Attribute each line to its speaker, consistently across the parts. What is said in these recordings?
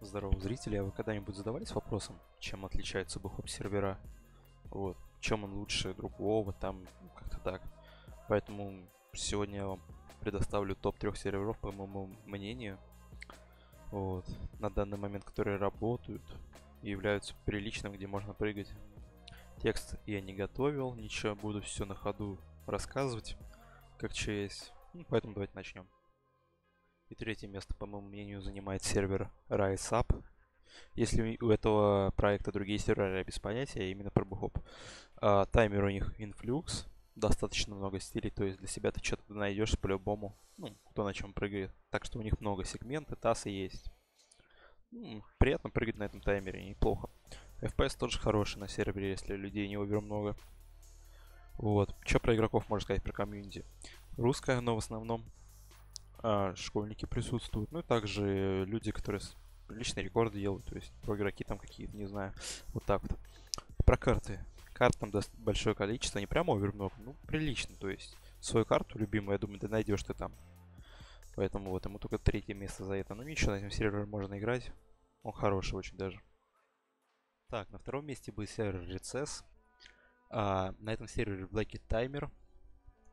Speaker 1: Здорово, зрители, а вы когда-нибудь задавались вопросом, чем отличаются бэкоп сервера? Вот, чем он лучше другого, там, ну, как-то так. Поэтому сегодня я вам предоставлю топ трех серверов, по моему мнению. Вот, на данный момент, которые работают и являются приличным, где можно прыгать. Текст я не готовил, ничего, буду все на ходу рассказывать, как ЧС. Ну, поэтому давайте начнем. И третье место, по моему мнению, занимает сервер RiseUp. Если у этого проекта другие серверы, я без понятия, именно про бухоп. А, таймер у них Influx, достаточно много стилей, то есть для себя ты что-то найдешь по-любому, ну, кто на чем прыгает. Так что у них много сегментов, тасы есть. Ну, приятно прыгать на этом таймере, неплохо. FPS тоже хороший на сервере, если людей не овер много. Вот. Что про игроков можно сказать про комьюнити? Русская, но в основном а, школьники присутствуют. Ну и также люди, которые личные рекорды делают. То есть про игроки там какие-то, не знаю. Вот так вот. Про карты. Карт там даст большое количество. Не прямо овер много, ну прилично. То есть свою карту любимую, я думаю, ты найдешь ты там. Поэтому вот ему только третье место за это. Ну ничего, на этом сервере можно играть. Он хороший очень даже. Так, на втором месте будет сервер Recess. А, на этом сервере Blacky Timer.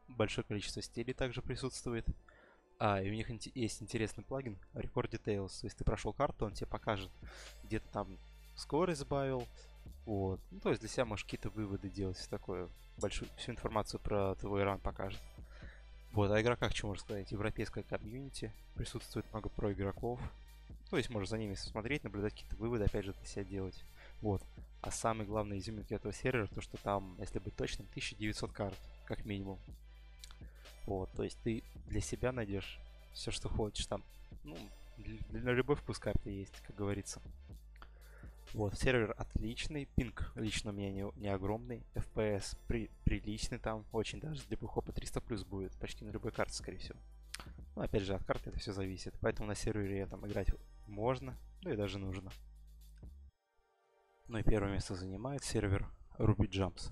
Speaker 1: Большое количество стилей также присутствует. А, и у них есть интересный плагин Record Details. То есть ты прошел карту, он тебе покажет, где ты там скорость сбавил. Вот. Ну, то есть для себя можешь какие-то выводы делать, такое большую всю информацию про твой ран покажет. Вот, о игроках что можно сказать? Европейская комьюнити, присутствует много про игроков. То есть можешь за ними смотреть, наблюдать какие-то выводы, опять же, для себя делать. Вот. А самый главный изюминка этого сервера, то что там, если быть точным, 1900 карт, как минимум. Вот, то есть ты для себя найдешь все, что хочешь там. Ну, для, любой вкус карты есть, как говорится. Вот, сервер отличный, пинг лично у меня не, не огромный, FPS при, приличный там, очень даже для бухопа 300 плюс будет, почти на любой карте, скорее всего. Ну, опять же, от карты это все зависит, поэтому на сервере там играть можно, ну и даже нужно. Ну и первое место занимает сервер Ruby Jumps.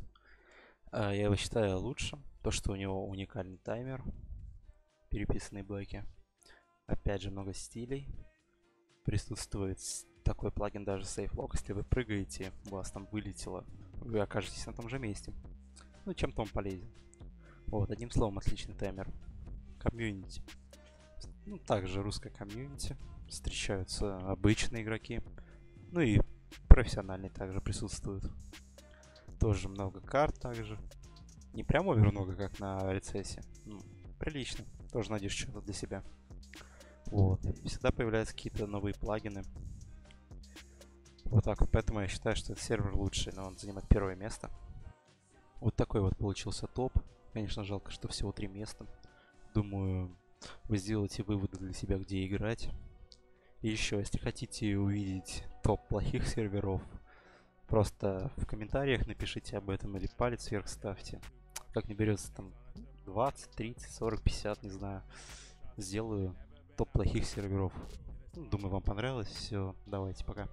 Speaker 1: А, я его считаю лучшим, то, что у него уникальный таймер, переписанные блоки. Опять же, много стилей. Присутствует такой плагин даже SafeLock. Если вы прыгаете, у вас там вылетело, вы окажетесь на том же месте. Ну, чем-то он полезен. Вот, одним словом, отличный таймер. Комьюнити. Ну, также русская комьюнити. Встречаются обычные игроки. Ну и профессиональные также присутствуют. Тоже много карт также. Не прям over много, как на рецессе. Ну, прилично. Тоже найдешь что-то для себя. Вот. Всегда появляются какие-то новые плагины. Вот так вот. Поэтому я считаю, что этот сервер лучший, но он занимает первое место. Вот такой вот получился топ. Конечно, жалко, что всего три места. Думаю, вы сделаете выводы для себя, где играть. И еще, если хотите увидеть топ плохих серверов, просто в комментариях напишите об этом или палец вверх ставьте как не берется там 20, 30, 40, 50, не знаю. Сделаю топ плохих серверов. Думаю, вам понравилось. Все, давайте, пока.